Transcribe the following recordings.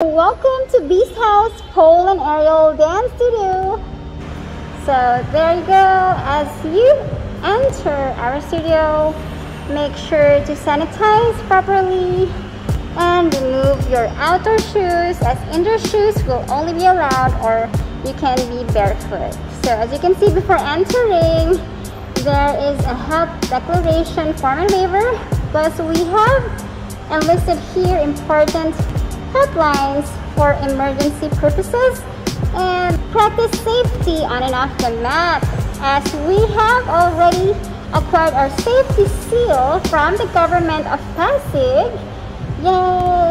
Welcome to Beast House Pole and Aerial Dance Studio. So there you go. As you enter our studio, make sure to sanitize properly and remove your outdoor shoes as indoor shoes will only be allowed or you can be barefoot. So as you can see before entering, there is a health declaration form and waiver plus we have enlisted here important hotlines for emergency purposes and practice safety on and off the mat as we have already acquired our safety seal from the government of Pasig. Yay!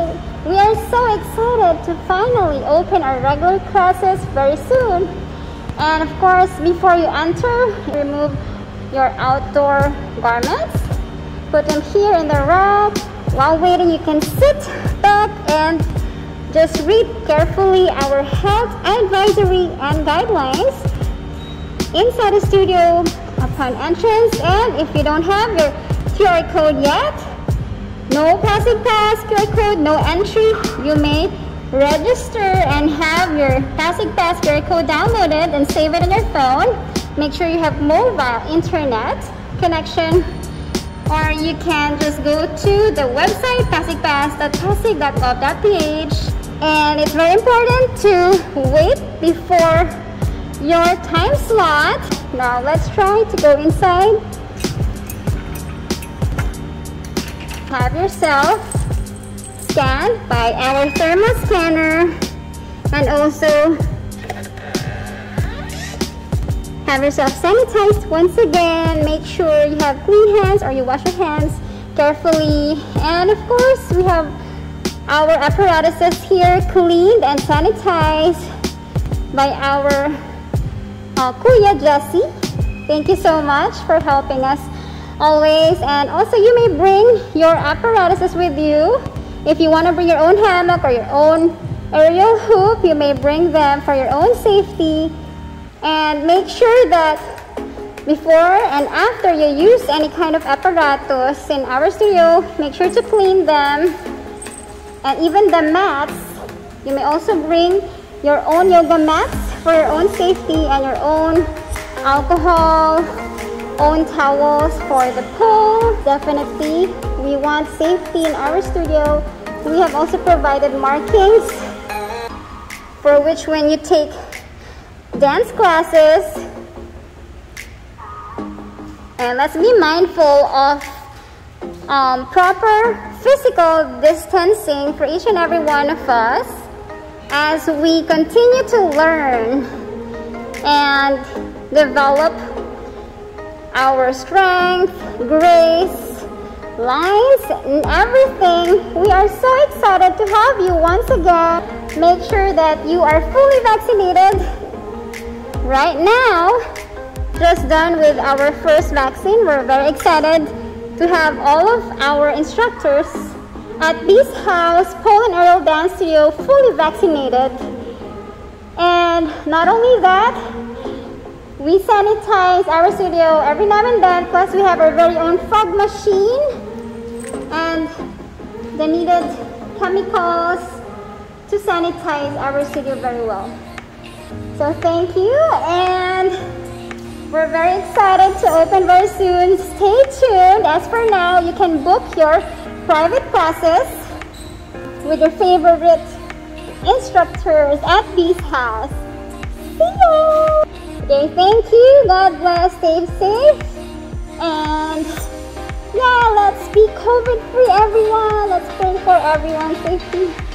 We are so excited to finally open our regular classes very soon. And of course, before you enter, remove your outdoor garments. Put them here in the rack. While waiting, you can sit back and just read carefully our health advisory and guidelines inside the studio upon entrance. And if you don't have your QR code yet, no Pasig Pass QR code, no entry, you may register and have your Pasig Pass QR code downloaded and save it on your phone. Make sure you have mobile internet connection or you can just go to the website pasigpass.pasig.gov.ph and it's very important to wait before your time slot. Now let's try to go inside. Have yourself scanned by our thermal scanner and also have yourself sanitized once again. Make sure you have clean hands or you wash your hands carefully. And of course, we have our apparatuses here cleaned and sanitized by our uh, Kuya Jessie. Thank you so much for helping us always. And also you may bring your apparatuses with you. If you want to bring your own hammock or your own aerial hoop, you may bring them for your own safety. And make sure that before and after you use any kind of apparatus in our studio, make sure to clean them and even the mats, you may also bring your own yoga mats for your own safety and your own alcohol, own towels for the pool. Definitely, we want safety in our studio. We have also provided markings for which when you take dance classes, and let's be mindful of um, proper physical distancing for each and every one of us as we continue to learn and develop our strength, grace, lines, and everything. We are so excited to have you once again. Make sure that you are fully vaccinated right now. Just done with our first vaccine. We're very excited to have all of our instructors at Beast House Pole and Aerial Dance Studio fully vaccinated. And not only that, we sanitize our studio every now and then, plus we have our very own fog machine and the needed chemicals to sanitize our studio very well. So thank you and we're very excited to open very soon. Stay tuned. As for now, you can book your private classes with your favorite instructors at Beast House. See you! Okay, thank you. God bless. Stay safe. And yeah, let's be COVID free, everyone. Let's pray for everyone's safety.